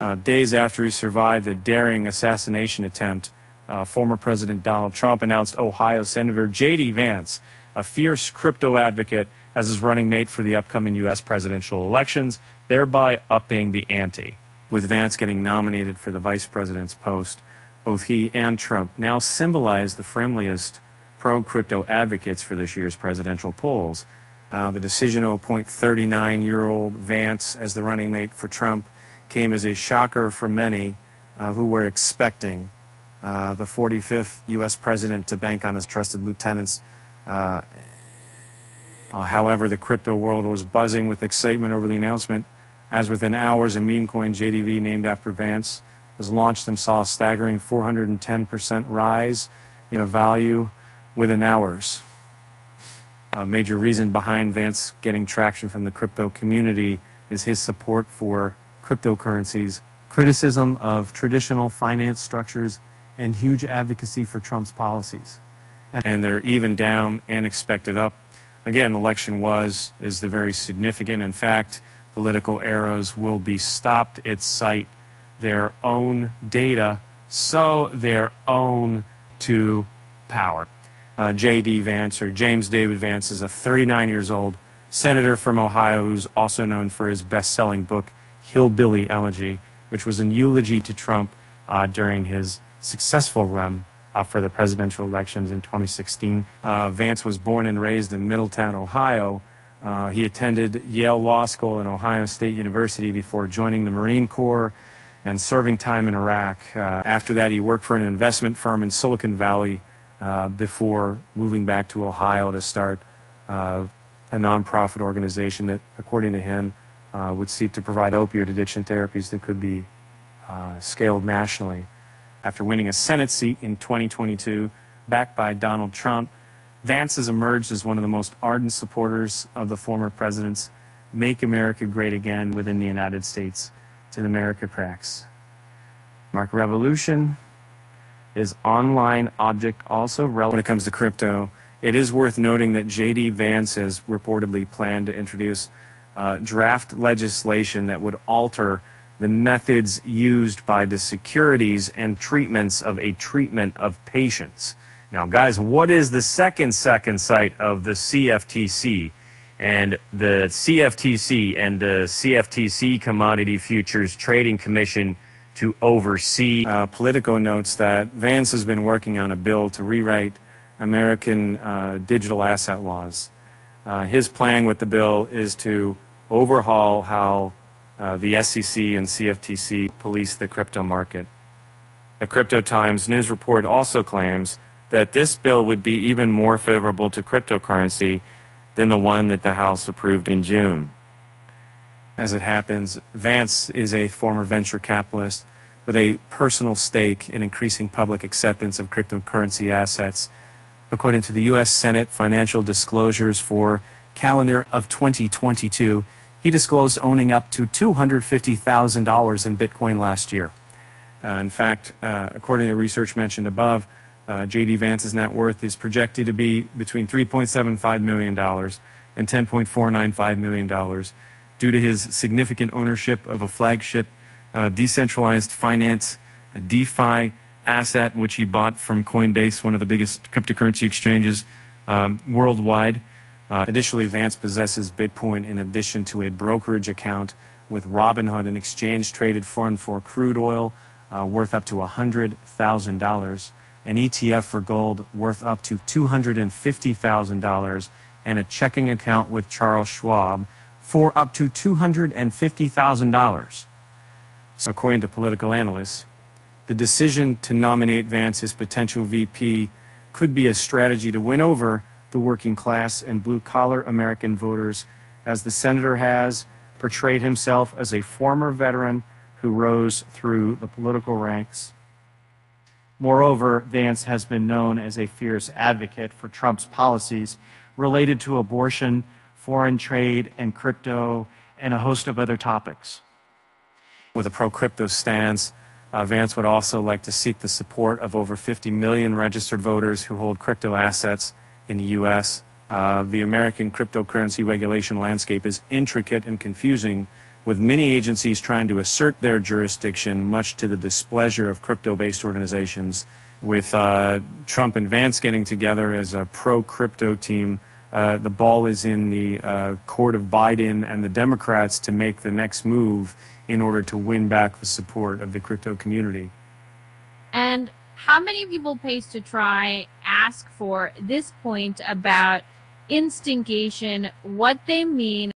Uh, days after he survived a daring assassination attempt, uh, former President Donald Trump announced Ohio Senator J.D. Vance, a fierce crypto advocate, as his running mate for the upcoming U.S. presidential elections, thereby upping the ante. With Vance getting nominated for the vice president's post, both he and Trump now symbolize the friendliest pro crypto advocates for this year's presidential polls. Uh, the decision to appoint 39 year old Vance as the running mate for Trump came as a shocker for many uh, who were expecting uh, the 45th U.S. president to bank on his trusted lieutenants. Uh, uh, however, the crypto world was buzzing with excitement over the announcement, as within hours a meme coin JDV named after Vance was launched and saw a staggering 410% rise in value within hours. A major reason behind Vance getting traction from the crypto community is his support for cryptocurrencies, criticism of traditional finance structures, and huge advocacy for Trump's policies. And they're even down and expected up. Again, election was, is the very significant. In fact, political arrows will be stopped at sight, their own data, so their own to power. Uh, J.D. Vance, or James David Vance, is a 39 years old senator from Ohio who's also known for his best selling book, Hillbilly Elegy, which was an eulogy to Trump uh, during his successful run uh, for the presidential elections in 2016. Uh, Vance was born and raised in Middletown, Ohio. Uh, he attended Yale Law School and Ohio State University before joining the Marine Corps and serving time in Iraq. Uh, after that, he worked for an investment firm in Silicon Valley uh, before moving back to Ohio to start a nonprofit organization that, according to him, uh, would seek to provide opioid addiction therapies that could be uh, scaled nationally. After winning a Senate seat in 2022, backed by Donald Trump, Vance has emerged as one of the most ardent supporters of the former president's Make America Great Again within the United States till America cracks. Mark Revolution is online object also relevant when it comes to crypto. It is worth noting that J.D. Vance has reportedly planned to introduce uh, draft legislation that would alter the methods used by the securities and treatments of a treatment of patients. Now, guys, what is the second second site of the CFTC? And the CFTC and the CFTC Commodity Futures Trading Commission to oversee. Uh, Politico notes that Vance has been working on a bill to rewrite American uh, digital asset laws. Uh, his plan with the bill is to overhaul how uh, the SEC and CFTC police the crypto market. The Crypto Times news report also claims that this bill would be even more favorable to cryptocurrency than the one that the House approved in June. As it happens, Vance is a former venture capitalist with a personal stake in increasing public acceptance of cryptocurrency assets. According to the U.S. Senate Financial Disclosures for calendar of 2022, he disclosed owning up to $250,000 in Bitcoin last year. Uh, in fact, uh, according to research mentioned above, uh, J.D. Vance's net worth is projected to be between $3.75 million and $10.495 million due to his significant ownership of a flagship uh, decentralized finance, DeFi asset, which he bought from Coinbase, one of the biggest cryptocurrency exchanges um, worldwide. Uh, additionally, Vance possesses Bitcoin in addition to a brokerage account with Robinhood, an exchange traded fund for crude oil uh, worth up to $100,000, an ETF for gold worth up to $250,000, and a checking account with Charles Schwab for up to $250,000. So according to political analysts, the decision to nominate Vance as potential VP could be a strategy to win over the working class and blue collar American voters, as the senator has portrayed himself as a former veteran who rose through the political ranks. Moreover, Vance has been known as a fierce advocate for Trump's policies related to abortion, foreign trade, and crypto, and a host of other topics. With a pro crypto stance, uh, Vance would also like to seek the support of over 50 million registered voters who hold crypto assets in the U.S. Uh, the American cryptocurrency regulation landscape is intricate and confusing with many agencies trying to assert their jurisdiction, much to the displeasure of crypto based organizations. With uh, Trump and Vance getting together as a pro crypto team, uh, the ball is in the uh, court of Biden and the Democrats to make the next move in order to win back the support of the crypto community. And how many people pays to try ask for this point about instigation, what they mean